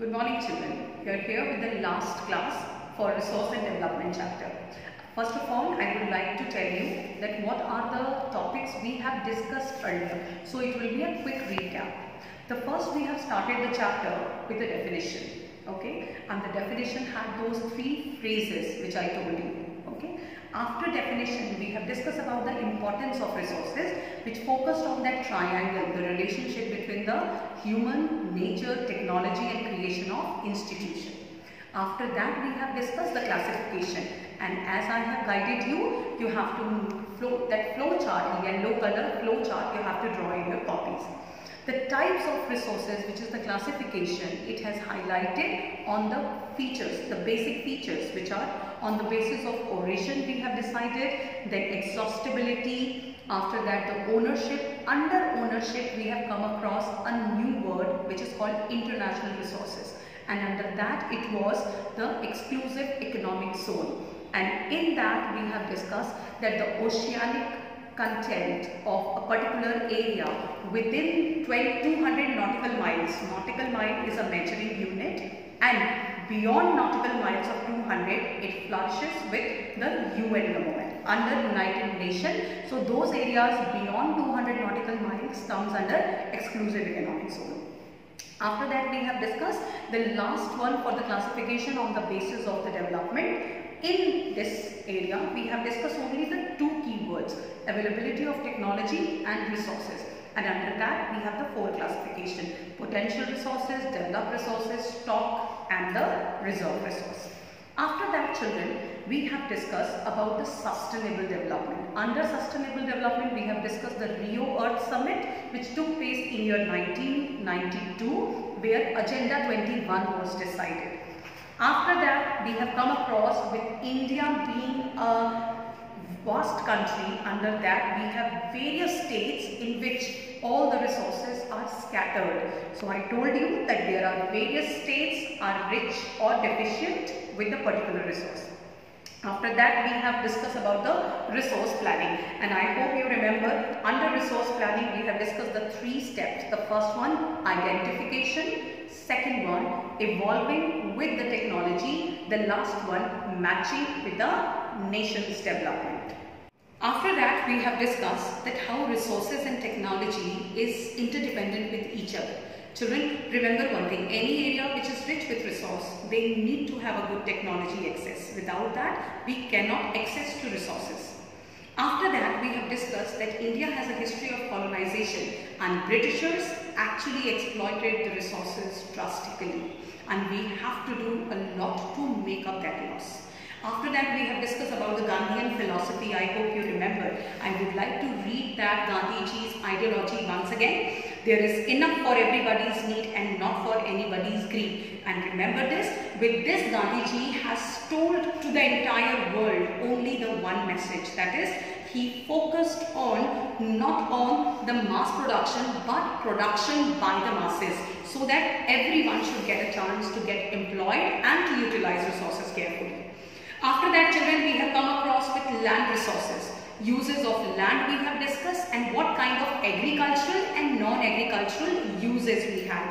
Good morning children. We are here with the last class for resource and development chapter. First of all, I would like to tell you that what are the topics we have discussed earlier. So it will be a quick recap. The first we have started the chapter with the definition. Okay. And the definition had those three phrases which I told you. After definition, we have discussed about the importance of resources which focused on that triangle, the relationship between the human, nature, technology and creation of institution. After that, we have discussed the classification and as I have guided you, you have to flow that flow chart, yellow color flow chart, you have to draw in your copies. The types of resources, which is the classification, it has highlighted on the features, the basic features, which are on the basis of origin we have decided, then exhaustibility, after that the ownership, under ownership we have come across a new word which is called international resources. And under that it was the exclusive economic zone. And in that we have discussed that the oceanic content of a particular area within 200 nautical miles. Nautical mile is a measuring unit and beyond nautical miles of 200 it flourishes with the UN government under United Nations. So those areas beyond 200 nautical miles comes under exclusive economic zone. After that we have discussed the last one for the classification on the basis of the development. In this area we have discussed only the availability of technology and resources and under that we have the four classification potential resources, developed resources, stock and the reserve resource. After that children we have discussed about the sustainable development. Under sustainable development we have discussed the Rio Earth Summit which took place in year 1992 where Agenda 21 was decided. After that we have come across with India being a vast country under that we have various states in which all the resources are scattered. So I told you that there are various states are rich or deficient with a particular resource. After that we have discussed about the resource planning and I hope you remember under resource planning we have discussed the three steps. The first one identification, second one evolving with the technology, the last one matching with the nation's development. After that we have discussed that how resources and technology is interdependent with each other. Children, remember one thing, any area which is rich with resource, they need to have a good technology access. Without that, we cannot access to resources. After that, we have discussed that India has a history of colonization and Britishers actually exploited the resources drastically and we have to do a lot to make up that loss. After that, we have discussed about the Gandhian philosophy. I hope you remember. I would like to read that Gandhiji's ideology once again. There is enough for everybody's need and not for anybody's greed. And remember this, with this Gandhiji has told to the entire world only the one message. That is, he focused on not on the mass production but production by the masses so that everyone should get a chance to get employed and to utilize resources carefully. After that children we have come across with land resources. Uses of land we have discussed and what kind of agricultural and non-agricultural uses we had.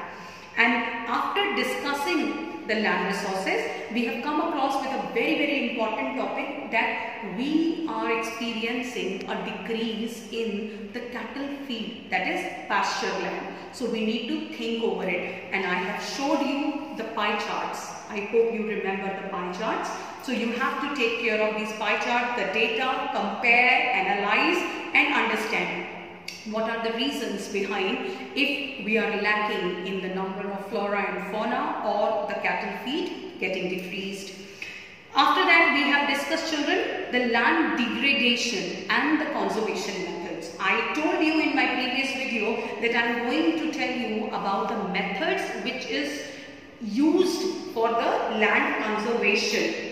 And after discussing the land resources, we have come across with a very very important topic that we are experiencing a decrease in the cattle feed that is pasture land. So we need to think over it and I have showed you the pie charts. I hope you remember the pie charts. So you have to take care of these pie charts, the data, compare, analyze and understand what are the reasons behind if we are lacking in the number of flora and fauna or the cattle feed getting decreased. After that we have discussed children the land degradation and the conservation methods. I told you in my previous video that I am going to tell you about the methods which is used for the land conservation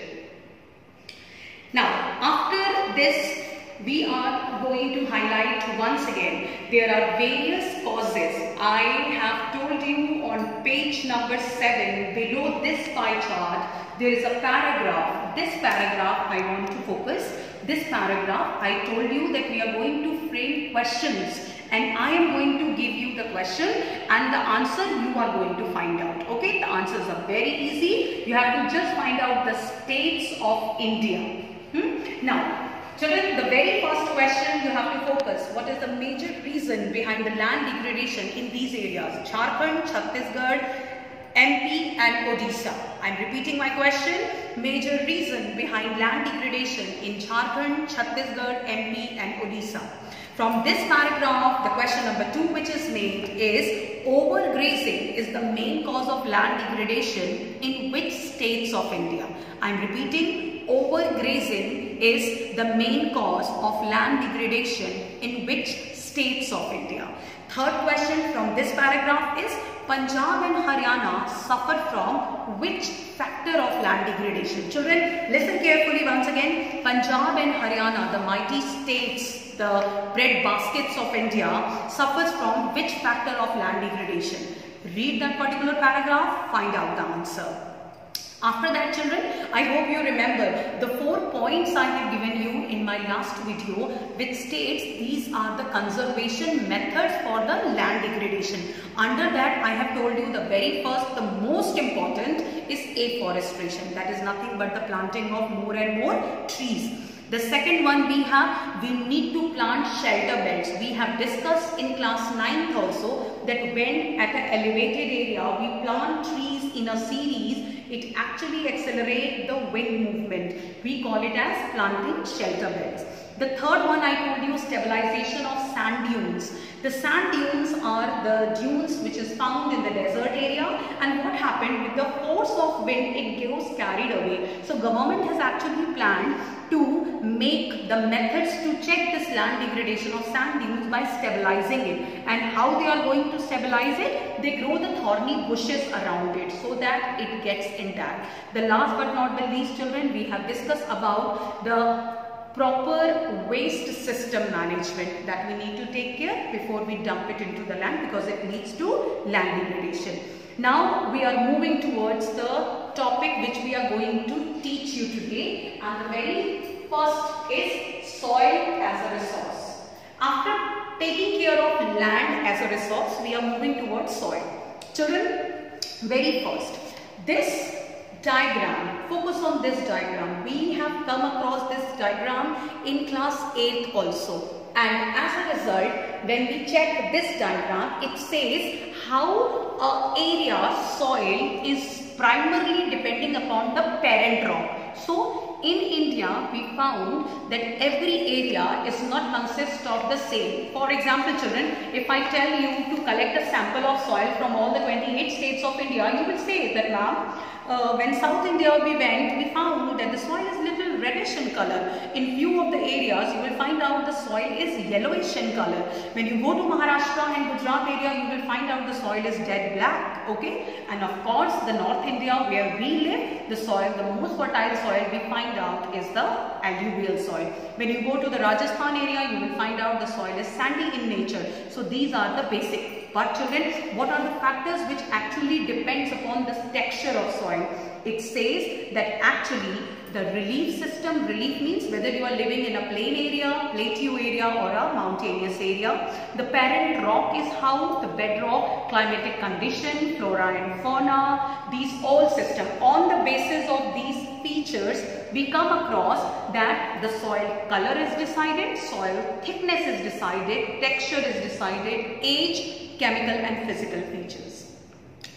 now, after this, we are going to highlight once again, there are various causes. I have told you on page number 7, below this pie chart, there is a paragraph. This paragraph I want to focus. This paragraph, I told you that we are going to frame questions and I am going to give you the question and the answer you are going to find out. Okay, the answers are very easy. You have to just find out the states of India. Hmm? Now, Children, the very first question you have to focus. What is the major reason behind the land degradation in these areas? Jharkhand, Chhattisgarh, MP and Odisha. I am repeating my question. Major reason behind land degradation in Jharkhand, Chhattisgarh, MP and Odisha. From this paragraph, the question number two which is made is overgrazing is the main cause of land degradation in which states of India? I am repeating overgrazing is the main cause of land degradation in which states of India? Third question from this paragraph is Punjab and Haryana suffer from which factor of land degradation? Children, listen carefully once again. Punjab and Haryana, the mighty states the bread baskets of India suffers from which factor of land degradation? Read that particular paragraph, find out the answer. After that children, I hope you remember the four points I have given you in my last video which states these are the conservation methods for the land degradation. Under that I have told you the very first, the most important is afforestation. That is nothing but the planting of more and more trees. The second one we have, we need to plant shelter beds. We have discussed in class 9th also that when at an elevated area we plant trees in a series, it actually accelerates the wind movement. We call it as planting shelter beds. The third one I told you stabilization of sand dunes. The sand dunes are the dunes which is found in the desert area and what happened with the force of wind it goes carried away. So government has actually planned to make the methods to check this land degradation of sand dunes by stabilizing it. And how they are going to stabilize it? They grow the thorny bushes around it so that it gets intact. The last but not the least children, we have discussed about the proper waste system management that we need to take care before we dump it into the land because it leads to land degradation. Now we are moving towards the topic which we are going to teach you today and the very first is soil as a resource. After taking care of land as a resource, we are moving towards soil. Children, very first, this diagram, focus on this diagram. We have come across this diagram in class 8 also. And as a result, when we check this diagram, it says how a area soil is primarily depending upon the parent rock. So in India, we found that every area is not consist of the same. For example, children, if I tell you to collect a sample of soil from all the 28 states of India, you will say that ma'am, uh, when South India we went, we found that the soil is little reddish in color. In few of the areas, you will find out the soil is yellowish in color. When you go to Maharashtra and Gujarat area, you will find out the soil is dead black. Okay, and of course, the North India where we live, the soil, the most fertile soil we find out is the alluvial soil. When you go to the Rajasthan area, you will find out the soil is sandy in nature. So these are the basic but children, what are the factors which actually depends upon the texture of soil? It says that actually the relief system, relief means whether you are living in a plain area, plateau area or a mountainous area. The parent rock is how the bedrock, climatic condition, flora and fauna, these all system. On the basis of these features, we come across that the soil color is decided, soil thickness is decided, texture is decided, age, chemical and physical features.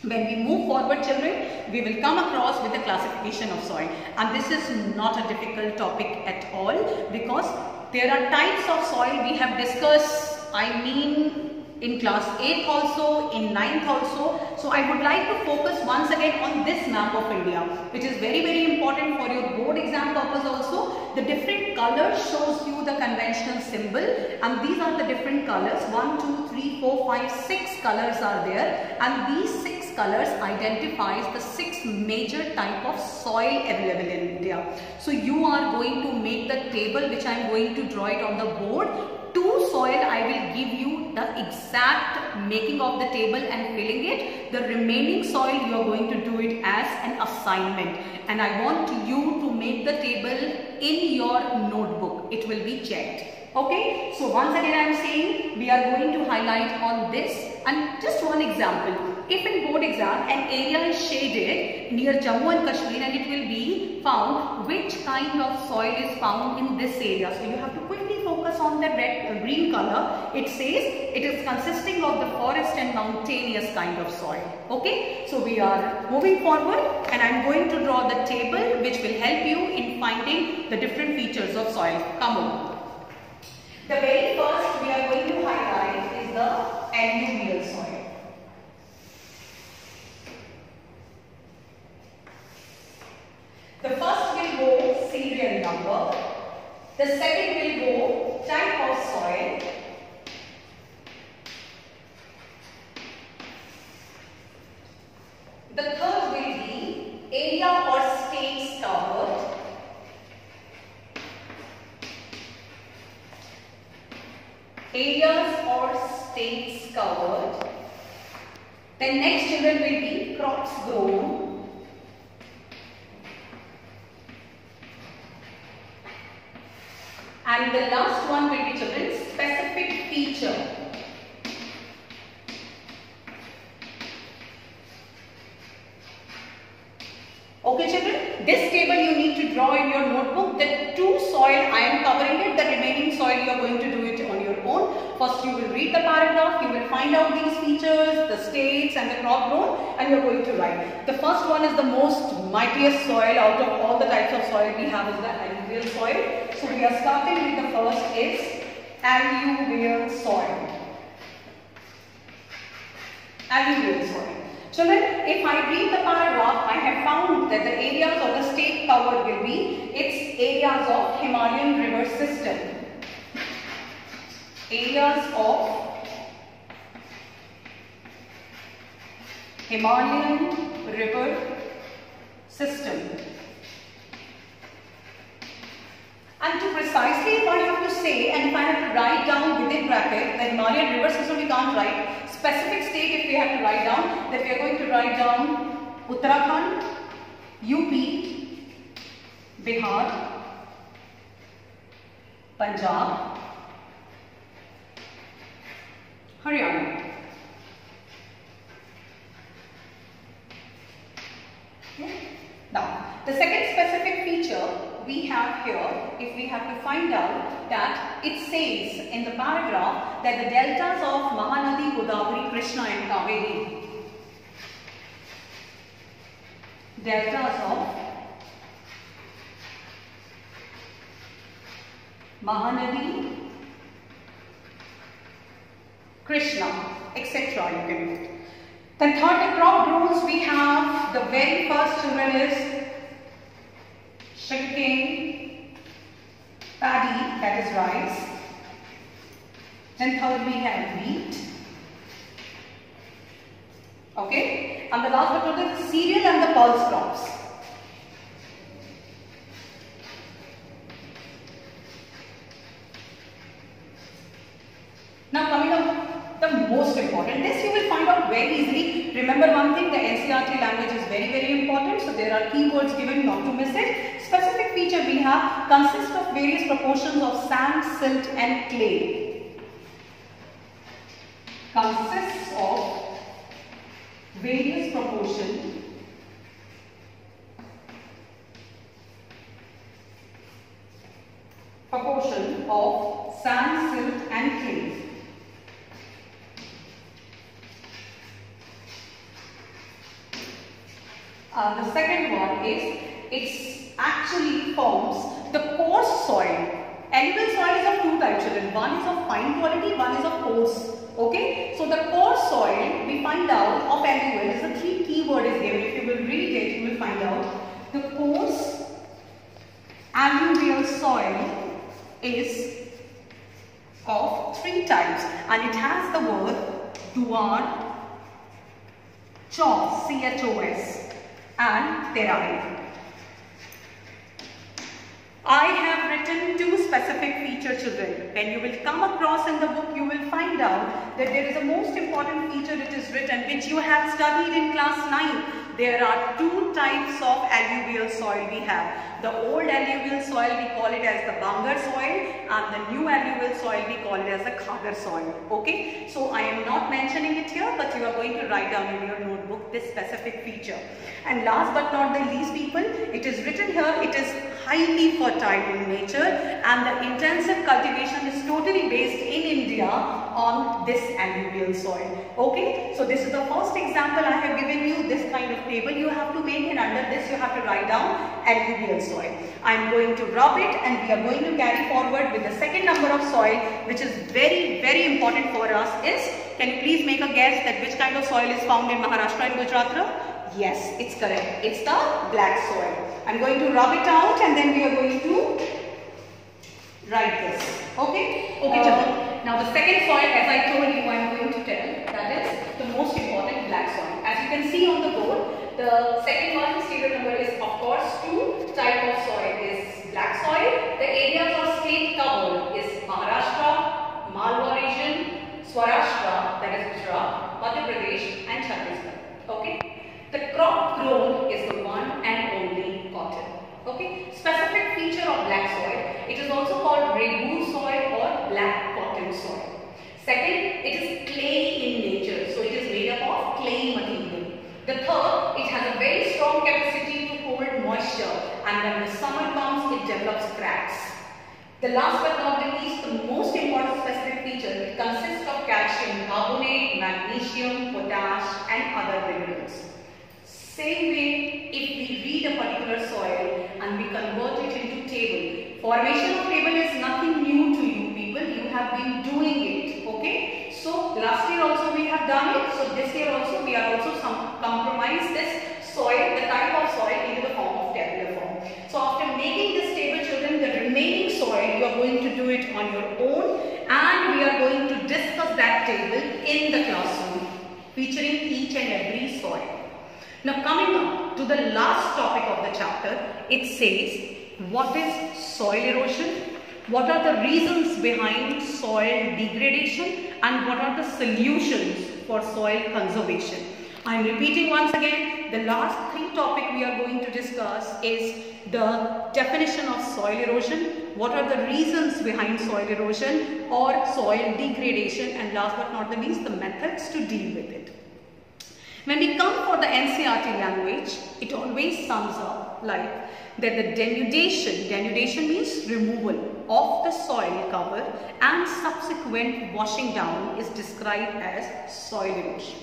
When we move forward children, we will come across with the classification of soil and this is not a difficult topic at all because there are types of soil we have discussed, I mean in class 8th also, in 9th also. So I would like to focus once again on this map of India which is very very important for your board exam purpose also. The different colors shows you the conventional symbol and these are the different colors 1, 2, 3, 4, 5, 6 colors are there and these 6 colors identifies the 6 major type of soil available in India. So you are going to make the table which I am going to draw it on the board to soil I will give you the exact making of the table and filling it. The remaining soil you are going to do it as an assignment and I want you to make the table in your notebook. It will be checked. Okay, so once again I am saying we are going to highlight on this and just one example. If in board exam an area is shaded near Jammu and Kashmir and it will be found which kind of soil is found in this area. So you have to focus on the red uh, green color. It says it is consisting of the forest and mountainous kind of soil. Okay, so we are moving forward and I am going to draw the table which will help you in finding the different features of soil. Come on. The very first we are going to highlight is the alluvial soil. The first will go serial number. The second will go type of soil. The third will be area or states covered. areas or states covered. Then next children will be crops grown. And the last one will be children specific feature. Okay children, this table you need to draw in your notebook. The two soil I am covering it, the soil you are going to do it on your own. First you will read the paragraph, you will find out these features, the states and the crop grown and you are going to write. The first one is the most mightiest soil out of all the types of soil we have is the alluvial soil. So we are starting with the first is alluvial soil. Alluvial soil. Children, if I read the paragraph, I have found that the areas of the state covered will be its areas of Himalayan river system. Areas of Himalayan river system. And to precisely if I have to say and if I have to write down within bracket the Himalayan river system we can't write specific state if we have to write down that we are going to write down Uttarakhand, UP, Bihar, Punjab, Haryana. Now, the second specific feature we have here, if we have to find out that it says in the paragraph that the deltas of Mahanadi, Godavari, Krishna and Kaveri, deltas of Mahanadi, Krishna, etc. you can put. Then third, crop grows, we have the very first children is sugarcane, paddy, that is rice. Then third we have wheat. Okay, and the last but not the cereal and the pulse crops. This you will find out very easily. Remember one thing, the NCERT language is very very important. So there are keywords given not to miss it. Specific feature we have consists of various proportions of sand, silt and clay. Consists of various proportion proportion of sand, silt and clay. Is it actually forms the coarse soil. Alluvial soil is of two types children. One is of fine quality, one is of coarse. Okay. So the coarse soil we find out of alluvial is the three keyword is given. If you will read it, you will find out the coarse alluvial soil is of three types and it has the word duar, chos, C-H-O-S and terai. I have written two specific feature children. When you will come across in the book, you will find out that there is a most important feature which is written, which you have studied in class 9. there are two types of alluvial soil we have. The old alluvial soil we call it as the Bangar soil and the new alluvial soil we call it as the Khadar soil. Okay. So I am not mentioning it here but you are going to write down in your notebook this specific feature. And last but not the least people, it is written here, it is highly fertile in nature and the intensive cultivation is totally based in India on this alluvial soil. Okay, so this is the first example I have given you, this kind of table you have to make and under this you have to write down alluvial soil. I am going to rub it and we are going to carry forward with the second number of soil which is very very important for us is, can you please make a guess that which kind of soil is found in Maharashtra and Gujarat? Yes, it's correct. It's the black soil. I'm going to rub it out and then we are going to write this. Okay? Okay, uh, Now the second soil, as I told you, I'm going to tell, that is the most important black soil. As you can see on the board, the second one, serial number is of course two type of soil is black soil. The areas or state covered is Maharashtra, Malwa region, Saurashtra, that is Gujarat, Madhya Pradesh and Chhattisgarh. Okay? The crop grown is the one and only cotton. Okay. Specific feature of black soil. It is also called Regur soil or black soil. Second, it is clay in nature. So it is made up of clay material. The third, it has a very strong capacity to hold moisture and when the summer comes, it develops cracks. The last but not the least, the most important specific feature, it consists of calcium carbonate, magnesium, potash and other minerals. Same way, if we read a particular soil and we convert it into table, formation of table is nothing new to you have been doing it, okay? So, last year also we have done it, so this year also we are also some compromise this soil, the type of soil into the form of tabular form. So, after making this table children, the remaining soil you are going to do it on your own and we are going to discuss that table in the classroom featuring each and every soil. Now coming up to the last topic of the chapter, it says what is soil erosion, what are the reasons behind soil degradation and what are the solutions for soil conservation. I am repeating once again, the last three topic we are going to discuss is the definition of soil erosion, what are the reasons behind soil erosion or soil degradation and last but not the least the methods to deal with it. When we come for the NCERT language, it always sums up like that the denudation, denudation means removal of the soil cover and subsequent washing down is described as soil erosion.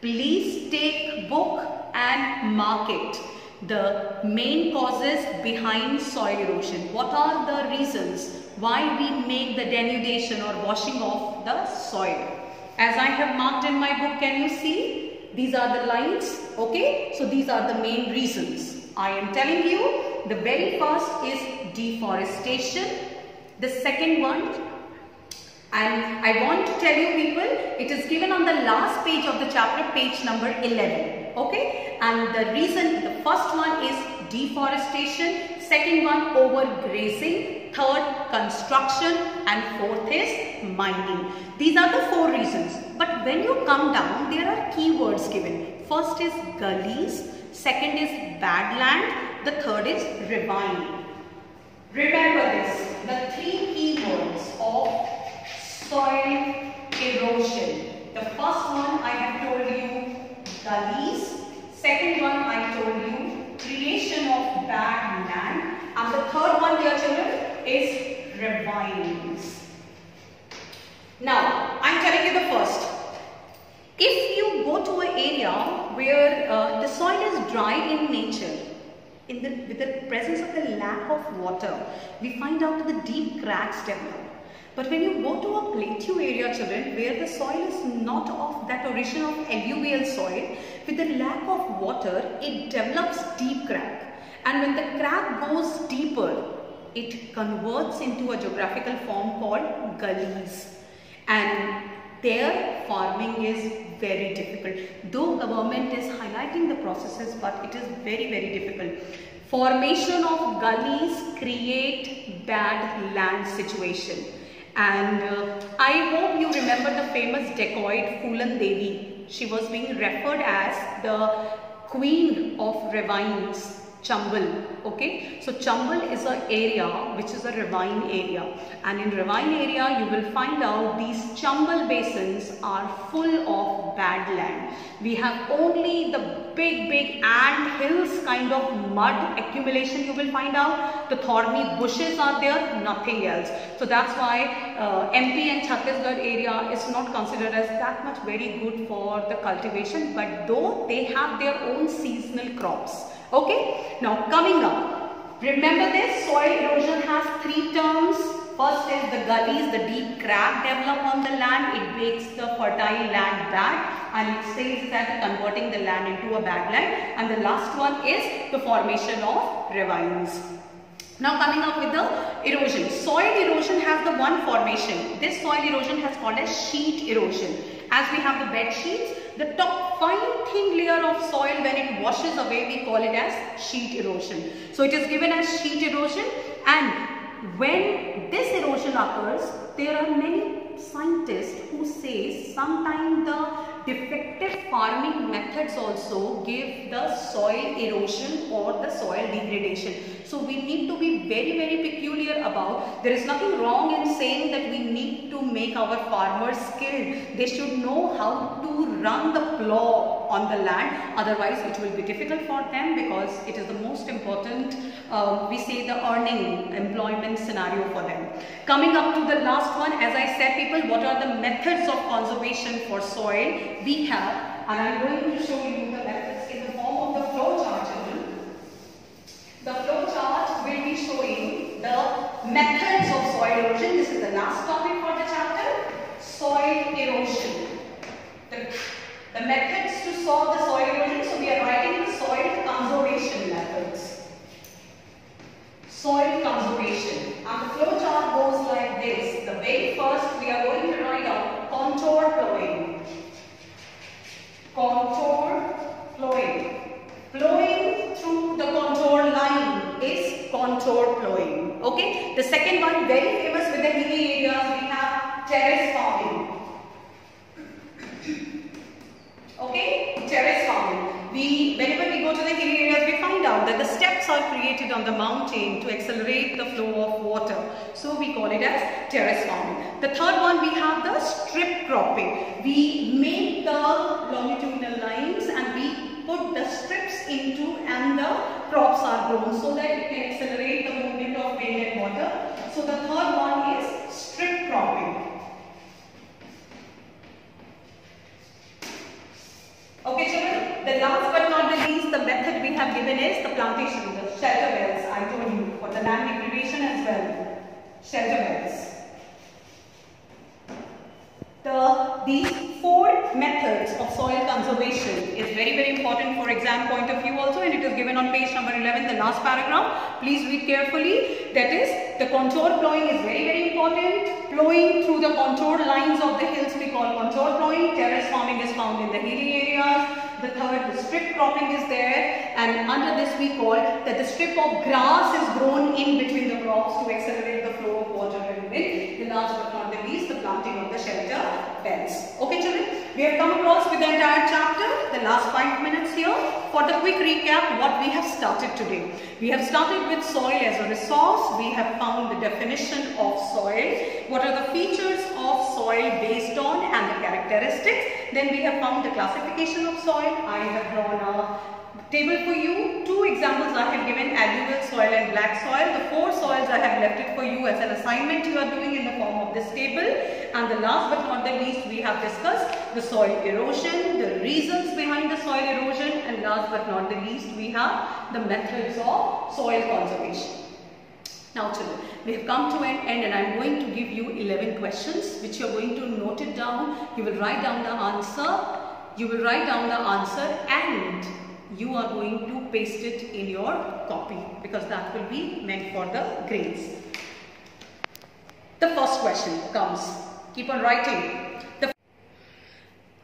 Please take book and mark it. The main causes behind soil erosion. What are the reasons why we make the denudation or washing off the soil? As I have marked in my book, can you see? These are the lines, okay? So these are the main reasons. I am telling you, the very first is deforestation. The second one, and I want to tell you people, it is given on the last page of the chapter, page number 11, okay? And the reason, the first one is deforestation, second one overgrazing, third construction and fourth is mining. These are the four reasons. But when you come down, there are keywords given. First is gullies, second is bad land, the third is ravine. Remember this, the three keywords of soil erosion. The first one I have told you gullies, second one I told you creation of bad land and the third one dear children is ravines. Now, I am telling you the first. If you go to an area where uh, the soil is dry in nature, in the, with the presence of the lack of water, we find out the deep cracks develop. But when you go to a plateau area children where the soil is not of that origin of alluvial soil, with the lack of water, it develops deep crack. And when the crack goes deeper, it converts into a geographical form called gullies and their farming is very difficult. Though government is highlighting the processes but it is very very difficult. Formation of gullies create bad land situation and uh, I hope you remember the famous dacoit Phoolan Devi. She was being referred as the queen of ravines Chambal. Okay, so Chambal is an area which is a ravine area, and in ravine area you will find out these Chambal basins are full of bad land. We have only the big, big ant hills kind of mud accumulation you will find out. The thorny bushes are there, nothing else. So that's why uh, MP and Chhattisgarh area is not considered as that much very good for the cultivation, but though they have their own seasonal crops. Okay. Now coming up. Remember this soil erosion has three terms. First is the gullies, the deep crack develop on the land. It makes the fertile land bad and it says that converting the land into a bad land. And the last one is the formation of ravines. Now coming up with the erosion. Soil erosion has the one formation. This soil erosion has called as sheet erosion. As we have the bed sheets, the top fine thin layer of soil when it washes away we call it as sheet erosion. So it is given as sheet erosion and when this erosion occurs there are many scientists who say sometimes the defective farming methods also give the soil erosion or the soil degradation. So we need to be very very peculiar about there is nothing wrong in saying that we need to make our farmers skilled. They should know how to run the plow on the land otherwise it will be difficult for them because it is the most important uh, we say the earning employment scenario for them. Coming up to the last one as I said people what are the methods of conservation for soil we have and I am going to show you the methods in the form of the flow chart. The flow chart will be showing the methods of soil erosion. This is the last topic for the chapter. Soil erosion. The, methods to solve the soil erosion. So we are writing the soil conservation methods. Soil conservation. And the goes like this. The very first we are going to write out contour plowing contour plowing. Plowing through the contour line is contour plowing. Okay. The second one very famous with the hilly areas we have terrace farming. Okay. Terrace farming. We whenever we go to the hilly areas we find out that the steps are created on the mountain to accelerate the flow of water. So we call it as terrace farming. The third one we have the strip cropping. We make the longitudinal lines and we put the strips into and the crops are grown so that it can accelerate the movement of wind and water. So the third one is strip cropping. Okay children, the last but not the least, the method we have given is the plantation, the shelter wells I told you for the land degradation as well. Shelter wells. The, these four methods of soil conservation is very very important for exam point of view also and it is given on page number 11 the last paragraph. Please read carefully. That is the contour plowing is very very important. Plowing through the contour lines of the hills we call contour plowing. Terrace farming is found in the hilly areas. The third, the strip cropping is there and under this we call that the strip of grass is grown in between the crops to accelerate the flow of water and wind. The last but not the least, the planting of the shelter beds. Okay children, we have come across with the entire chapter, the last five minutes here. For the quick recap, what we have started today. We have started with soil as a resource. We have found the definition of soil. What are the features of soil based on and the characteristics. Then we have found the classification of soil. I have drawn a table for you. Two examples I have given alluvial soil and black soil. The four soils I have left it for you as an assignment you are doing in the form of this table. And the last but not the least we have discussed the soil erosion, the reasons behind the soil erosion and last but not the least we have the methods of soil conservation. Now children, we have come to an end and I am going to give you 11 questions which you are going to note it down. You will write down the answer. You will write down the answer and you are going to paste it in your copy because that will be meant for the grades. The first question comes. Keep on writing. The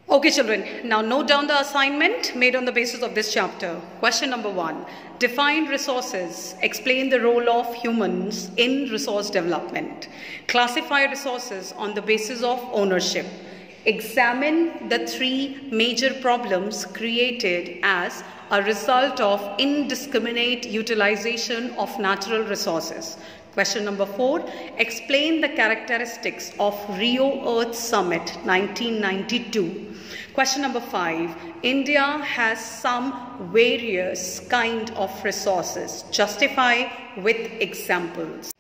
Okay children, now note down the assignment made on the basis of this chapter. Question number one, define resources, explain the role of humans in resource development. Classify resources on the basis of ownership. Examine the three major problems created as a result of indiscriminate utilization of natural resources. Question number four, explain the characteristics of Rio Earth Summit 1992. Question number five, India has some various kind of resources. Justify with examples.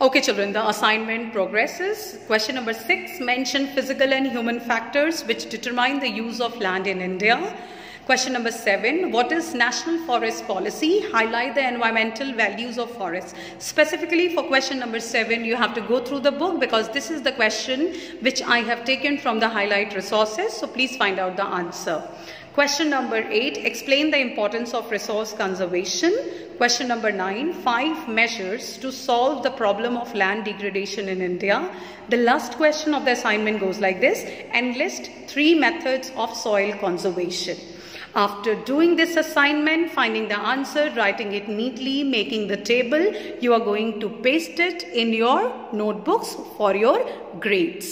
Okay children, the assignment progresses. Question number six, mention physical and human factors which determine the use of land in India. Question number seven, what is National Forest Policy? Highlight the environmental values of forests. Specifically for question number seven, you have to go through the book because this is the question which I have taken from the highlight resources. So please find out the answer. Question number eight, explain the importance of resource conservation. Question number nine, five measures to solve the problem of land degradation in India. The last question of the assignment goes like this, enlist three methods of soil conservation. After doing this assignment, finding the answer, writing it neatly, making the table, you are going to paste it in your notebooks for your grades.